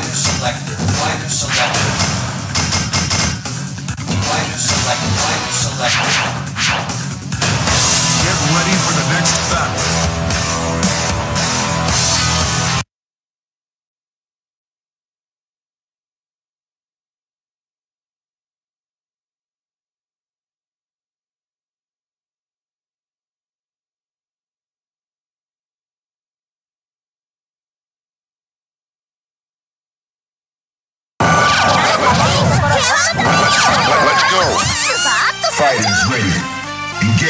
selected. Fighter selected. Fighter selected. Fighter selected.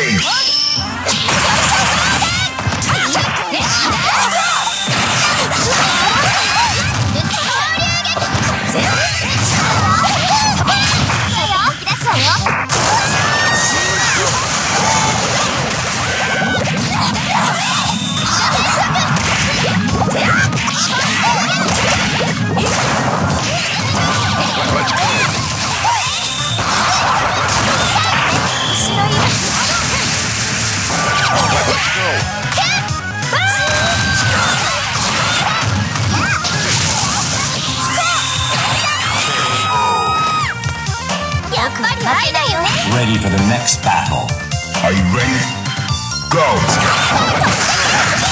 Engage. Ready for the next battle. Are you ready? Go.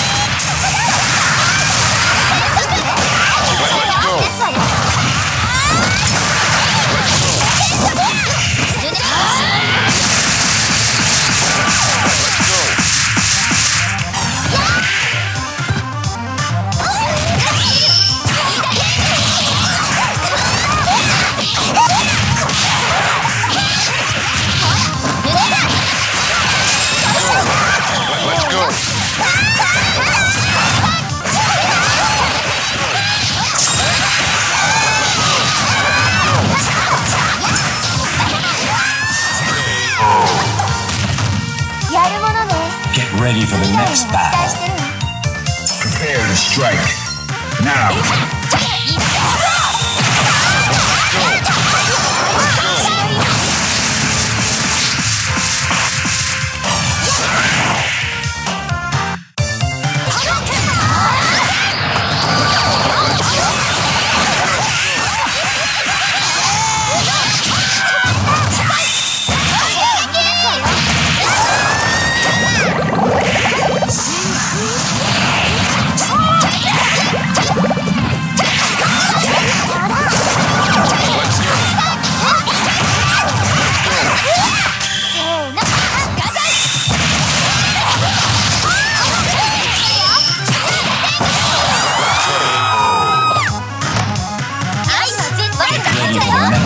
ready for the next battle. Prepare to strike. Now. Get ready